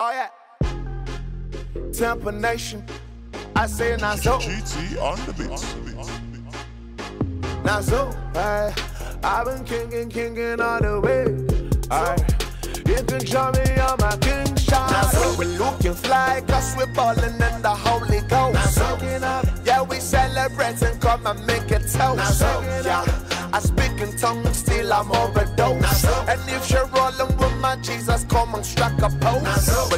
Oh yeah. Temple Nation. I say now so. GT on the beat. Now so. I've been kicking, kicking all the way. Aye. You can join me on my king shot. Now so we looking fly, cause we're balling in the Holy Ghost. Now so. Yeah, we celebrating, come and make it toast. Now so. Yeah. I speak in tongues, still I'm overdose. And if you're my Jesus, come and strike a pose.